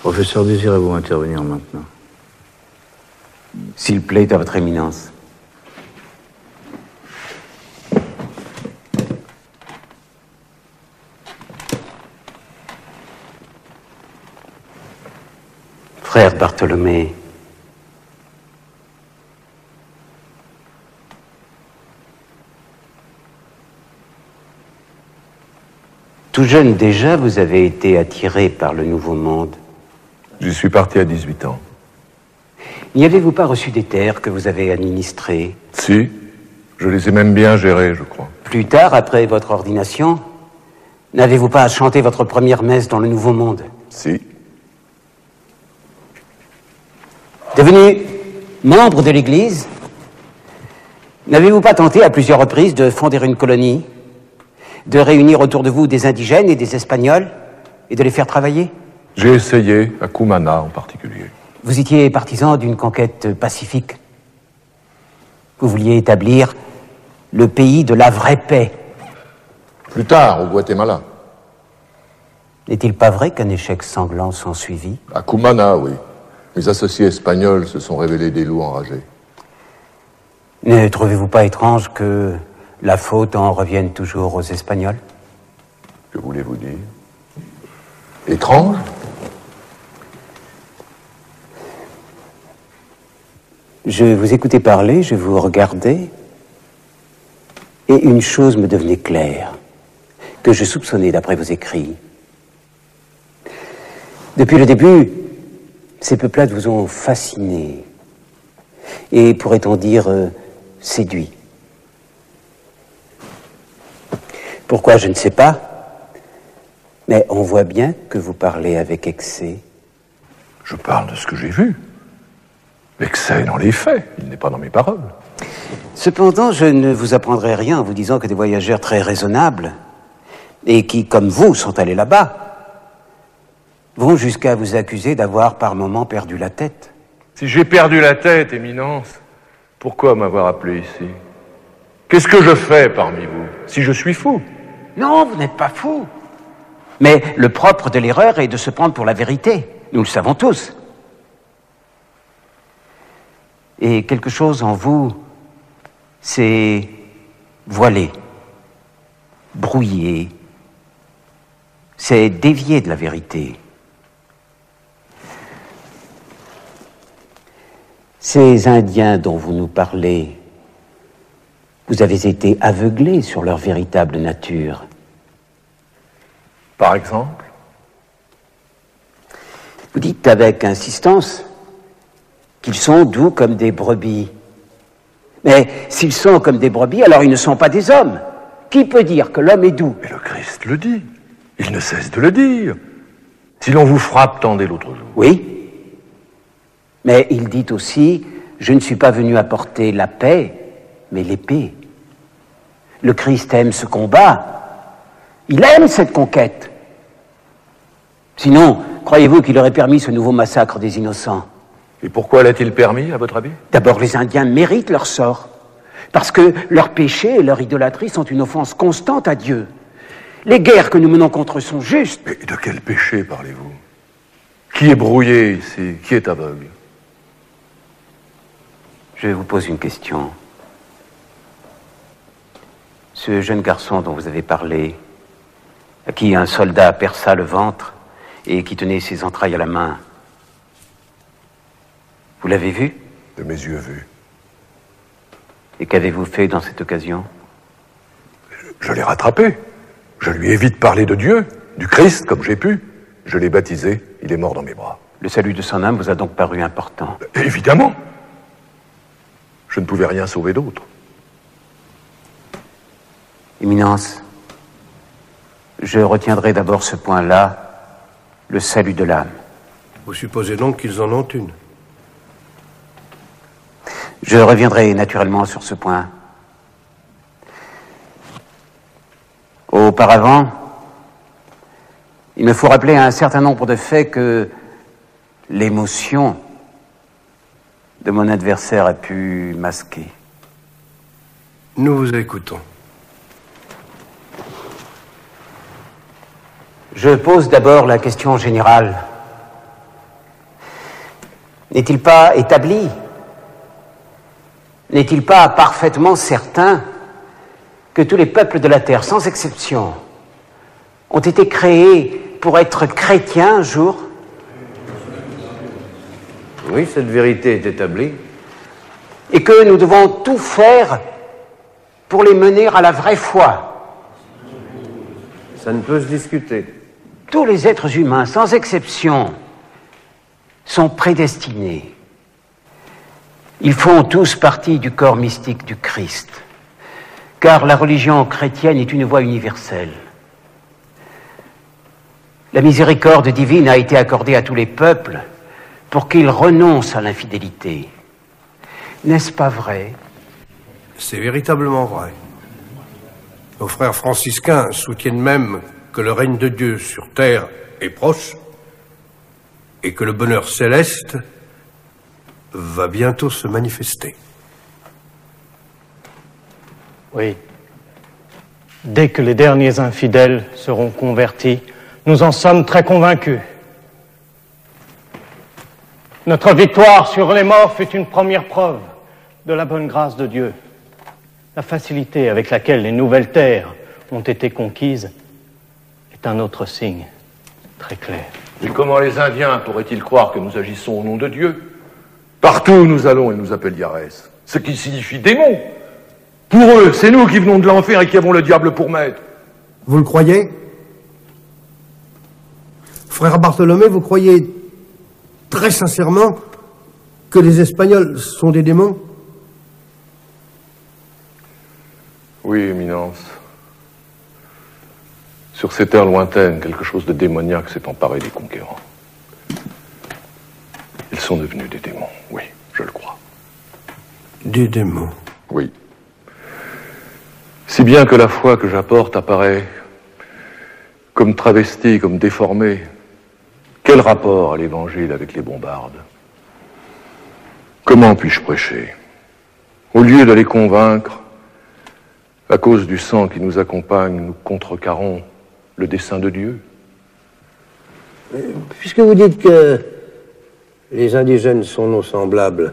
Professeur, désirez-vous intervenir maintenant S'il plaît à votre éminence. Frère Bartholomé, tout jeune déjà, vous avez été attiré par le nouveau monde. J'y suis parti à 18 ans. N'y avez-vous pas reçu des terres que vous avez administrées Si, je les ai même bien gérées, je crois. Plus tard, après votre ordination, n'avez-vous pas chanté votre première messe dans le Nouveau Monde Si. Devenu membre de l'Église, n'avez-vous pas tenté à plusieurs reprises de fonder une colonie, de réunir autour de vous des indigènes et des Espagnols, et de les faire travailler J'ai essayé, à Kumana en particulier. Vous étiez partisan d'une conquête pacifique. Vous vouliez établir le pays de la vraie paix. Plus tard, au Guatemala. N'est-il pas vrai qu'un échec sanglant s'ensuivit? À Kumana, oui. Mes associés espagnols se sont révélés des loups enragés. Ne trouvez-vous pas étrange que la faute en revienne toujours aux Espagnols? Que voulez-vous dire? Étrange? Je vous écoutais parler, je vous regardais, et une chose me devenait claire, que je soupçonnais d'après vos écrits. Depuis le début, ces peuplades vous ont fasciné, et pourrait-on dire euh, séduit. Pourquoi, je ne sais pas, mais on voit bien que vous parlez avec excès. Je parle de ce que j'ai vu. L'excès dans les faits, il n'est pas dans mes paroles. Cependant, je ne vous apprendrai rien en vous disant que des voyageurs très raisonnables, et qui, comme vous, sont allés là-bas, vont jusqu'à vous accuser d'avoir par moments perdu la tête. Si j'ai perdu la tête, Éminence, pourquoi m'avoir appelé ici? Qu'est-ce que je fais parmi vous Si je suis fou? Non, vous n'êtes pas fou. Mais le propre de l'erreur est de se prendre pour la vérité. Nous le savons tous. Et quelque chose en vous s'est voilé, brouillé, s'est dévié de la vérité. Ces Indiens dont vous nous parlez, vous avez été aveuglés sur leur véritable nature. Par exemple? Vous dites avec insistance qu'ils sont doux comme des brebis. Mais s'ils sont comme des brebis, alors ils ne sont pas des hommes. Qui peut dire que l'homme est doux? Mais le Christ le dit. Il ne cesse de le dire. Si l'on vous frappe, tendez l'autre jour. Oui. Mais il dit aussi, je ne suis pas venu apporter la paix, mais l'épée. Le Christ aime ce combat. Il aime cette conquête. Sinon, croyez-vous qu'il aurait permis ce nouveau massacre des innocents? Et pourquoi l'a-t-il permis, à votre avis? D'abord, les Indiens méritent leur sort. Parce que leurs péchés et leur idolâtrie sont une offense constante à Dieu. Les guerres que nous menons contre eux sont justes. Mais de quel péché parlez-vous? Qui est brouillé ici? Qui est aveugle? Je vous pose une question. Ce jeune garçon dont vous avez parlé, à qui un soldat perça le ventre et qui tenait ses entrailles à la main, vous l'avez vu De mes yeux vus. Et qu'avez-vous fait dans cette occasion Je l'ai rattrapé. Je lui ai vite parlé de Dieu, du Christ, comme j'ai pu. Je l'ai baptisé, il est mort dans mes bras. Le salut de son âme vous a donc paru important Évidemment. Je ne pouvais rien sauver d'autre. Éminence, je retiendrai d'abord ce point-là, le salut de l'âme. Vous supposez donc qu'ils en ont une Je reviendrai naturellement sur ce point. Auparavant, il me faut rappeler un certain nombre de faits que l'émotion de mon adversaire a pu masquer. Nous vous écoutons. Je pose d'abord la question générale. n'est-il pas établi N'est-il pas parfaitement certain que tous les peuples de la terre, sans exception, ont été créés pour être chrétiens un jour? Oui, cette vérité est établie. Et que nous devons tout faire pour les mener à la vraie foi. Ça ne peut se discuter. Tous les êtres humains, sans exception, sont prédestinés. Ils font tous partie du corps mystique du Christ, car la religion chrétienne est une voie universelle. La miséricorde divine a été accordée à tous les peuples pour qu'ils renoncent à l'infidélité. N'est-ce pas vrai? C'est véritablement vrai. Nos frères franciscains soutiennent même que le règne de Dieu sur terre est proche et que le bonheur céleste va bientôt se manifester. Oui. Dès que les derniers infidèles seront convertis, nous en sommes très convaincus. Notre victoire sur les morts fut une première preuve de la bonne grâce de Dieu. La facilité avec laquelle les nouvelles terres ont été conquises est un autre signe très clair. Et comment les Indiens pourraient-ils croire que nous agissons au nom de Dieu? Partout où nous allons, ils nous appellent Yarès, ce qui signifie démon. Pour eux, c'est nous qui venons de l'enfer et qui avons le diable pour maître. Vous le croyez? Frère Bartholomé, vous croyez très sincèrement que les Espagnols sont des démons? Oui, Éminence. Sur ces terres lointaines, quelque chose de démoniaque s'est emparé des conquérants. Sont devenus des démons, oui, je le crois. Des démons. Oui. Si bien que la foi que j'apporte apparaît comme travestie, comme déformée. Quel rapport à l'évangile avec les bombardes? Comment puis-je prêcher? Au lieu de les convaincre, à cause du sang qui nous accompagne, nous contrecarrons le dessein de Dieu? Puisque vous dites que les indigènes sont nos semblables,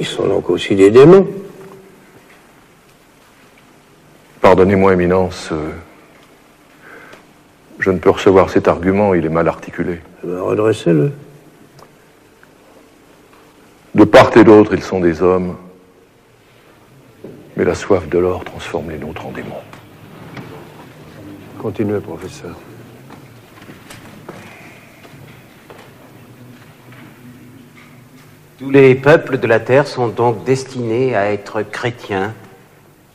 ils sont donc aussi des démons. Pardonnez-moi, Éminence, euh, je ne peux recevoir cet argument, il est mal articulé. Eh ben, Redressez-le. De part et d'autre, ils sont des hommes, mais la soif de l'or transforme les nôtres en démons. Continuez, professeur. Tous les peuples de la terre sont donc destinés à être chrétiens,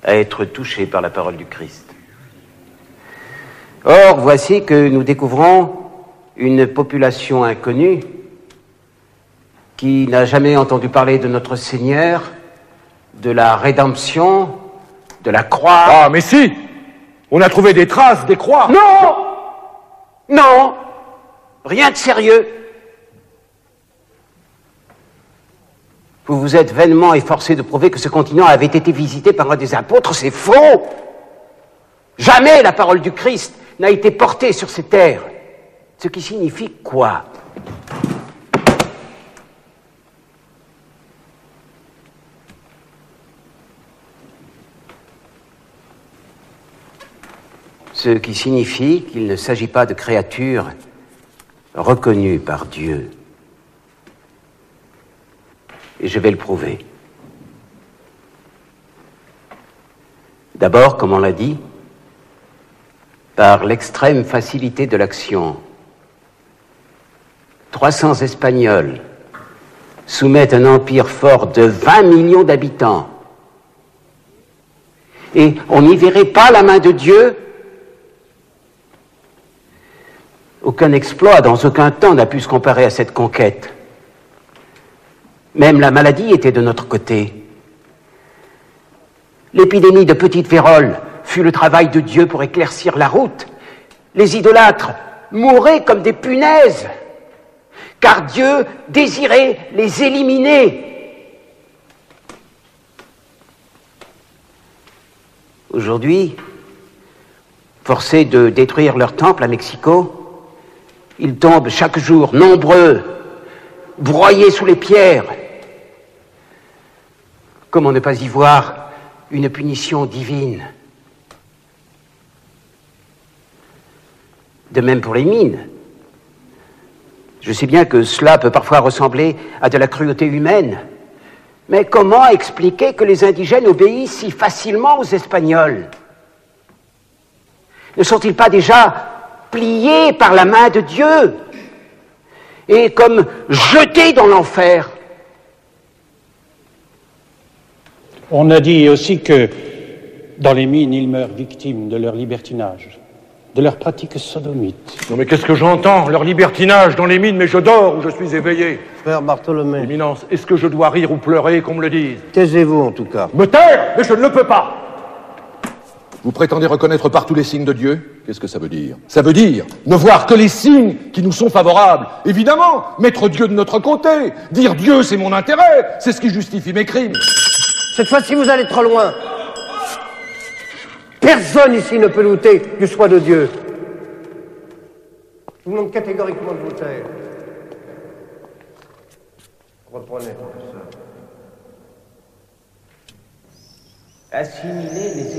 à être touchés par la parole du Christ. Or, voici que nous découvrons une population inconnue qui n'a jamais entendu parler de notre Seigneur, de la rédemption, de la croix. Ah, mais si On a trouvé des traces, des croix Non Non Rien de sérieux. Vous vous êtes vainement efforcé de prouver que ce continent avait été visité par un des apôtres, c'est faux Jamais la parole du Christ n'a été portée sur ces terres. Ce qui signifie quoi? Ce qui signifie qu'il ne s'agit pas de créatures reconnues par Dieu. Et je vais le prouver. D'abord, comme on l'a dit, par l'extrême facilité de l'action. 300 Espagnols soumettent un empire fort de 20 millions d'habitants. Et on n'y verrait pas la main de Dieu Aucun exploit dans aucun temps n'a pu se comparer à cette conquête. Même la maladie était de notre côté. L'épidémie de petite vérole fut le travail de Dieu pour éclaircir la route. Les idolâtres mouraient comme des punaises, car Dieu désirait les éliminer. Aujourd'hui, forcés de détruire leur temple à Mexico, ils tombent chaque jour nombreux broyés sous les pierres. Comment ne pas y voir une punition divine? De même pour les mines. Je sais bien que cela peut parfois ressembler à de la cruauté humaine. Mais comment expliquer que les indigènes obéissent si facilement aux Espagnols? Ne sont-ils pas déjà pliés par la main de Dieu? Et comme jetés dans l'enfer On a dit aussi que dans les mines, ils meurent victimes de leur libertinage, de leurs pratiques sodomites. Non mais qu'est-ce que j'entends Leur libertinage dans les mines, mais je dors ou je suis éveillé. Frère Bartholomé, Éminence, est-ce que je dois rire ou pleurer, qu'on me le dise? Taisez-vous en tout cas. Me taire? Mais je ne le peux pas Vous prétendez reconnaître partout les signes de Dieu? Qu'est-ce que ça veut dire? Ça veut dire ne voir que les signes qui nous sont favorables. Évidemment, mettre Dieu de notre côté. Dire Dieu, c'est mon intérêt. C'est ce qui justifie mes crimes. Cette fois-ci, vous allez trop loin. Personne ici ne peut douter du choix de Dieu. Je vous demande catégoriquement de vous taire. Reprenez, professeur. Assimiler les